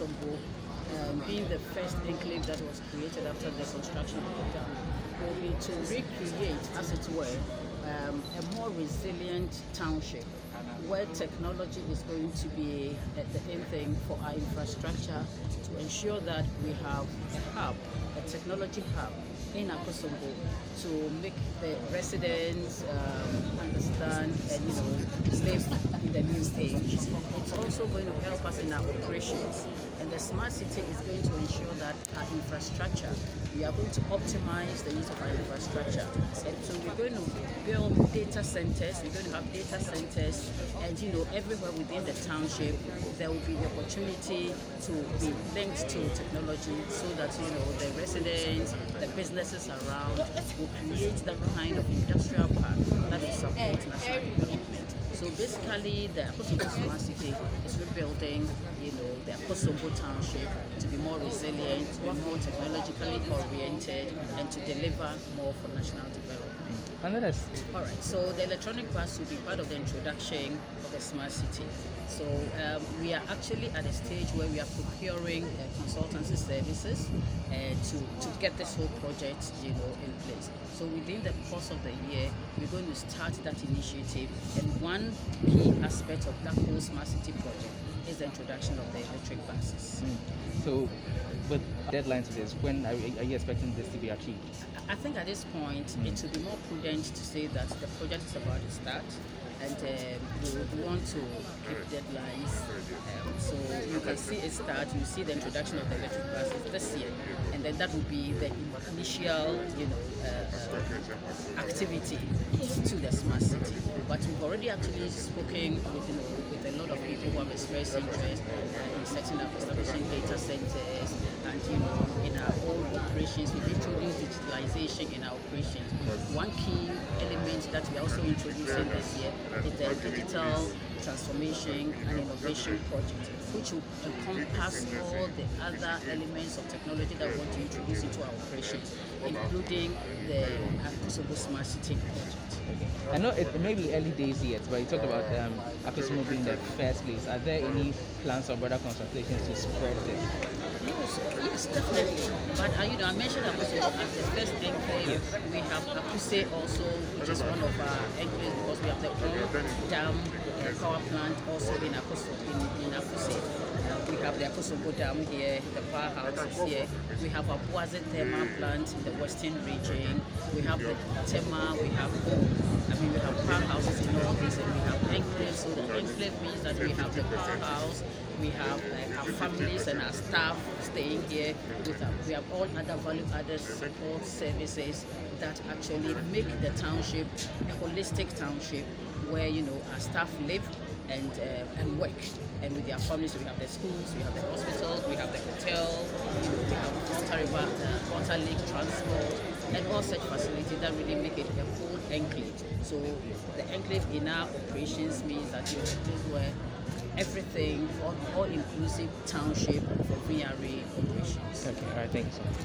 Akosombo, um, being the first enclave that was created after the construction of the dam, will be to recreate, as it were, um, a more resilient township where technology is going to be uh, the end thing for our infrastructure to ensure that we have a hub, a technology hub in Akosombo to make the residents um, understand and you know live in the new stage. It's also going to help us in our operations and the smart city is going to ensure that our infrastructure, we are going to optimize the use of our infrastructure. And so we're going to build data centers, we're going to have data centers and you know everywhere within the township there will be the opportunity to be linked to technology so that you know the residents, the businesses around will create that kind of industrial So the City is rebuilding, you know, Akosombo township to be more resilient, to be more technologically oriented, and to deliver more for national development. And let us. All right. So the electronic pass will be part of the introduction of the smart city. So um, we are actually at a stage where we are procuring uh, consultancy services uh, to to get this whole project, you know, in place. So within the course of the year, we're going to start that initiative. And one key aspect of that whole smart city project is the introduction of the electric buses. Mm. So, with deadline to this, when are, are you expecting this to be achieved? I think at this point Mm. it would be more prudent to say that the project is about to start and um, we would want to keep deadlines. Um, so you can see it start, you see the introduction of the electric buses this year and then that will be the initial, you know, uh, uh, activity to the smart city. But we've already actually spoken with, you know, a lot of people who have expressed interest uh, in setting up, establishing data centers and, you know, in our own operations, we've introduced digitalization in our operations. One key element that we're also introducing this year is the digital transformation and innovation project, which will encompass all the other elements of technology that we want to introduce into our operations, including the Akosombo Smart City project. I know it, may be early days yet, but you talked about um, Akosombo being the first place. Are there any plans or broader consultations to spread this? Yes, yes, definitely. But uh, you know, I mentioned Akuse as the first enclave. We have Akuse also, which is one of our enclaves because we have the old dam uh, power plant also in Akuse. In, in Akuse. Uh, we have the Akosombo Dam here, the powerhouse is here. We have a Boise thermal plant in the western region. We have the Tema, we have, I mean, we have powerhouses in all this, and we have enclaves. So the enclave means that we have the powerhouse, we have uh, our families and our staff staying here. We have all other value-added support services that actually make the township a holistic township where you know our staff live and uh, and work. And with their families, we have the schools, we have the hospitals, we have the hotel, you know, we have water river, uh, water lake transport, and all such facilities that really make it a whole enclave. So the enclave in our operations means that you know, everything, for all inclusive township for VRA operations. Okay, all right, thank so.